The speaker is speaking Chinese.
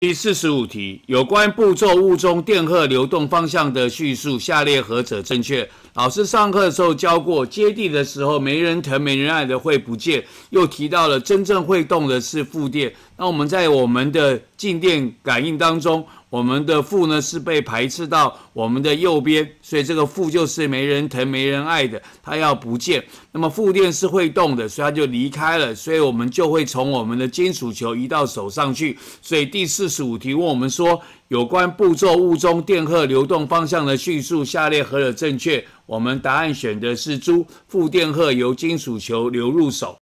第四十五题，有关步骤物中电荷流动方向的叙述，下列何者正确？老师上课的时候教过，接地的时候没人疼没人爱的会不见，又提到了真正会动的是负电。那我们在我们的静电感应当中。我们的负呢是被排斥到我们的右边，所以这个负就是没人疼、没人爱的，它要不见。那么负电是会动的，所以它就离开了，所以我们就会从我们的金属球移到手上去。所以第四十五题问我们说，有关步骤物中电荷流动方向的叙述，下列何者正确？我们答案选的是猪，负电荷由金属球流入手。